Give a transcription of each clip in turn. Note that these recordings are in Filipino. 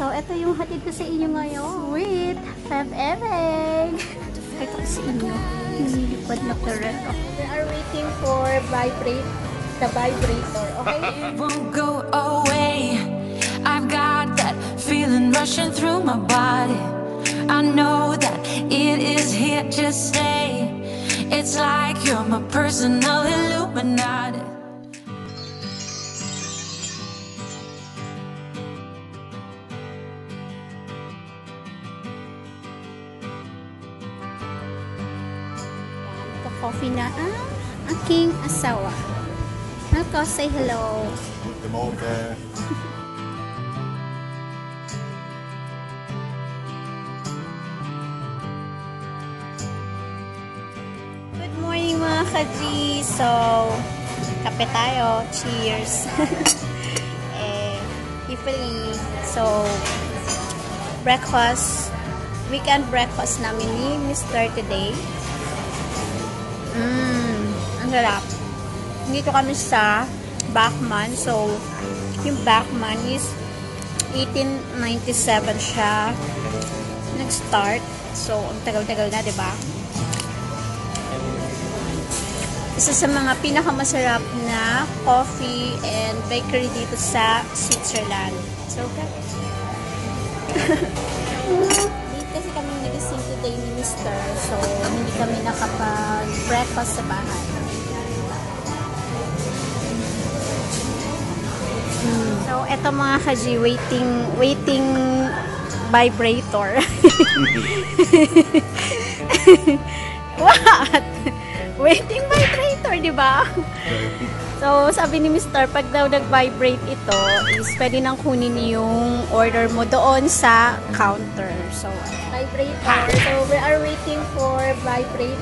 So, ito yung hatid ko sa inyo ngayon with Feb Emeng. Ito ko sa inyo. Nilipad na Toretto. We are waiting for vibrate, the vibrator. Okay? It won't go away. I've got that feeling rushing through my body. I know that it is here to stay. It's like you're my personal Illuminati. Coffee na ang aking asawa. Marco, say hello. Goedemorgen. Good morning mga ka-G. So, kape tayo. Cheers. eh, hopefully, so, breakfast, weekend breakfast namin ni Mr. today. Mmm, ang sarap. Dito kami sa Bachman. So, yung Bachman is 1897 siya nag-start. So, ang tagal-tagal na, di ba? isa sa mga pinakamasarap na coffee and bakery dito sa Switzerland. So, kami today ni Mr. So, hindi kami nakapag-breakfast sa bahay. Mm. So, eto mga kaji, waiting, waiting vibrator. What? Waiting vibrator, di ba? So, sabi ni Mr. pag daw nag-vibrate ito, is pwede nang kunin yung order mo doon sa counter. So, vibrator. So, we are waiting for vibrate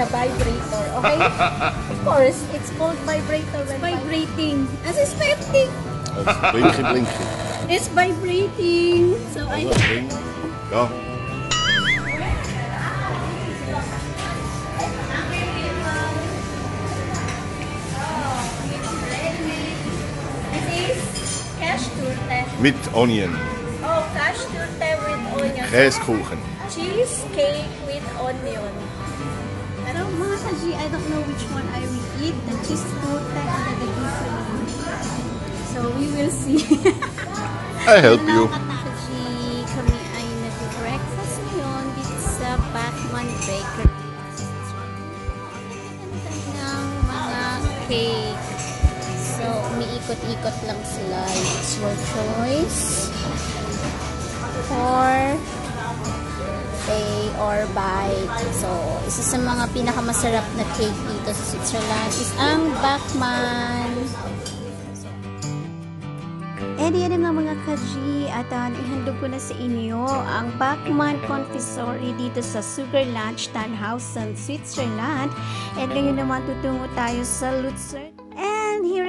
the vibrator. Okay? of course, it's called vibrator when vibrating. As expecting. Blinkje, blinkje. It's vibrating. So, I... Blink. Mit onion. Oh, cash turte with onion. Käsekuchen. cheesecake with onion. Pero mga kaji, I don't know which one I will eat. The cheese torte or the gifuli. So, we will see. I help you. umiikot-ikot lang sila. It's your choice. Or pay or buy. So, isa sa mga pinakamasarap na cake dito sa Switzerland is ang Bachmann. And yan nga mga kaji at uh, ihandog ko na sa inyo ang Bachmann Confessory dito sa Sugarland, Steinhausen, Switzerland. And ngayon naman tutungo tayo sa Luzern. And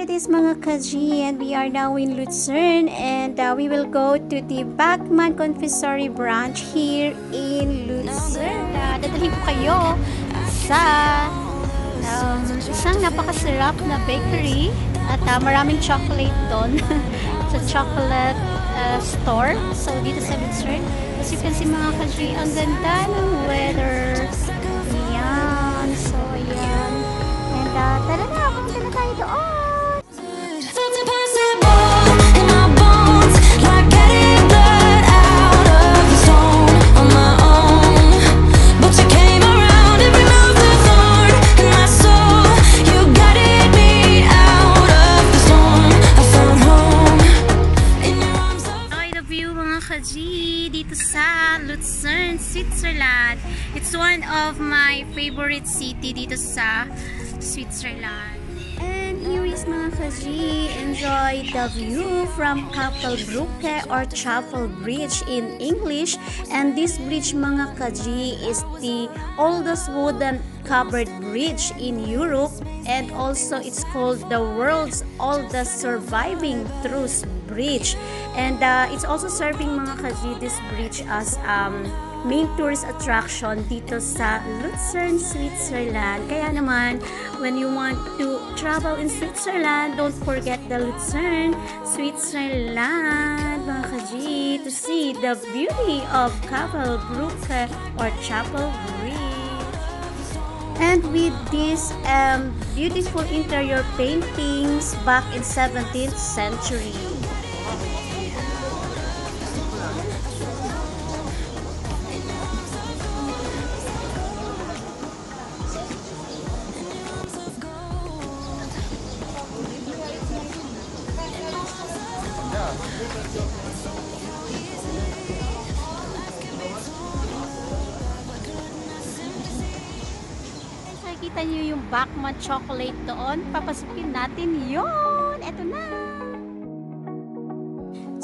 here it is mga kaji and we are now in Luzern and uh, we will go to the Bachmann Confessory branch here in Luzern. Uh, dadalhin ko kayo sa um, isang napakasarap na bakery at uh, maraming chocolate doon sa chocolate uh, store. So dito sa Luzern. As you can see mga kaji, ang ganda ng weather. Ayan. So ayan. And uh, tara na, punta na tayo doon. One of my favorite city dito sa Switzerland. And here is mga kaji, enjoy the view from Kapelbrücke or Chapel Bridge in English. And this bridge mga kaji is the oldest wooden covered bridge in Europe and also it's called the world's oldest surviving truss bridge. And uh, it's also serving mga kaji this bridge as um, main tourist attraction dito sa Luzern, Switzerland. Kaya naman, when you want to travel in Switzerland, don't forget the Luzern, Switzerland, mga kaji, to see the beauty of Kapel Brücke or Chapel Bridge. And with these um, beautiful interior paintings back in 17th century. Bachman chocolate doon? Papasukin natin yon. Eto na!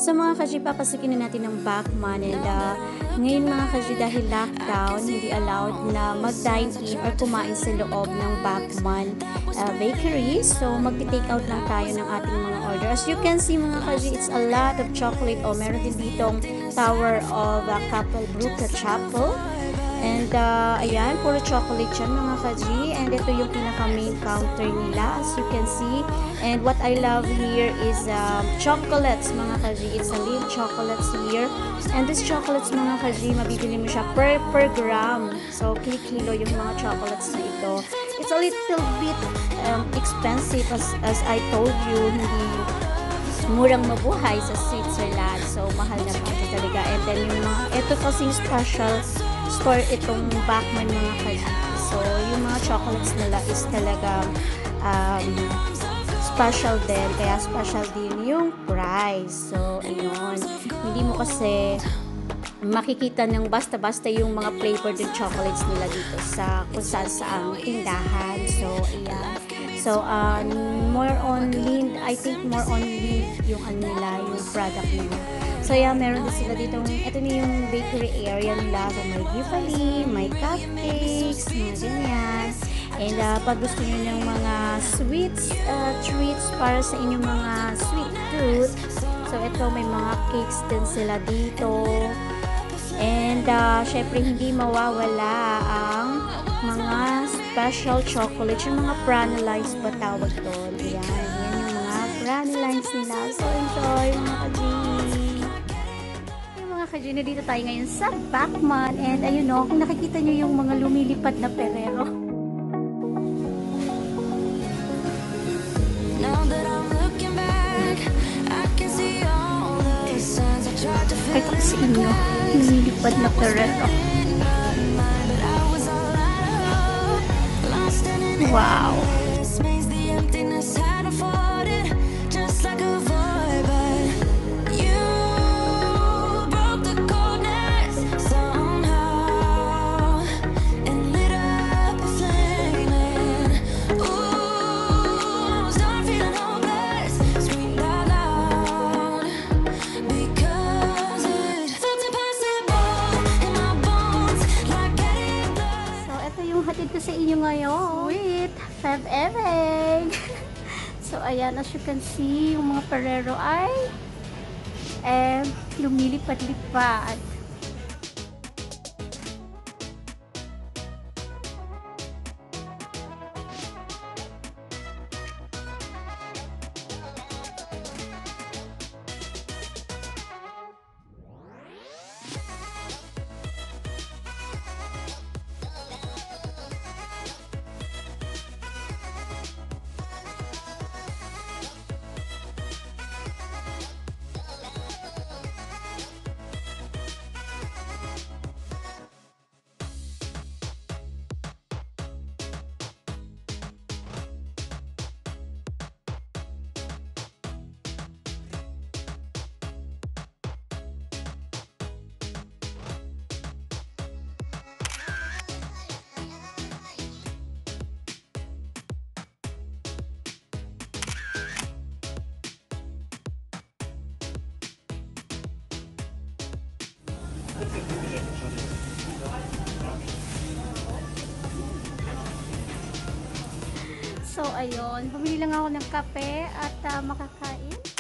So mga kaji, papasukin na natin ng Bachman and uh, ngayon mga kaji dahil lockdown, hindi allowed na mag-dine in or kumain sa loob ng Bachman uh, Bakery. So mag-take out lang tayo ng ating mga order. As you can see mga kaji, it's a lot of chocolate. O meron din ditong Tower of uh, Kapel Brücke Chapel. And uh, ayan, puro chocolate yan mga kaji. And ito yung pinaka main counter nila as you can see. And what I love here is um, chocolates mga kaji. It's a little chocolates here. And this chocolates mga kaji, mabibili mo siya per, per gram. So kilo yung mga chocolates na ito. It's a little bit um, expensive as, as I told you. Hindi murang mabuhay sa Switzerland. So, mahal na siya talaga. And then, yung mga, ito kasing special store itong Bachman mga kaji. So, yung mga chocolates nila is talaga um, special din. Kaya special din yung price. So, ayun. Hindi mo kasi makikita ng basta-basta yung mga flavored chocolates nila dito sa kung saan saang tindahan. So, ayan. So, uh, more on lean, I think more on lean yung ano nila, yung product nila. So, yeah, meron din sila dito. Ito na yung bakery area nila. So, may gifali, may cupcakes, mga ganyan. And uh, pag gusto nyo ng mga sweets, uh, treats para sa inyong mga sweet tooth, so ito may mga cakes din sila dito. And uh, syempre hindi mawawala ang mga special chocolate, yung mga pranolines ba tawag doon. Ayan, yan yung mga pranolines nila. So enjoy mga! Yung mga kaji, na dito tayo ngayon sa Bachman. And ayun o, kung nakikita nyo yung mga lumilipad na perero. Now that I'm looking back, I can see all the signs I tried to Kahit ako sa inyo, lumilipad na perero. Wow! Hatid ko sa inyo ngayon with Feb Eveng. so, ayan, as you can see, yung mga perero ay eh, lumilipad-lipad. So, ayun. Bumili lang ako ng kape at ah, makakain.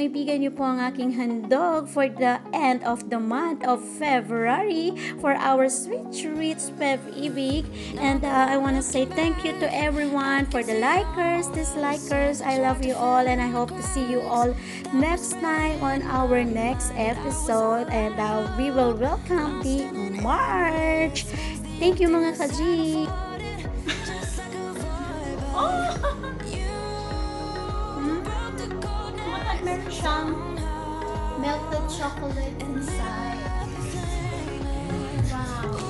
Ibigay niyo po ang aking handog for the end of the month of February for our sweet treats Fev Ibig. And uh, I want to say thank you to everyone for the likers, dislikers. I love you all and I hope to see you all next time on our next episode. And uh, we will welcome the March. Thank you mga kaji. Meron siyang melted chocolate inside. Wow.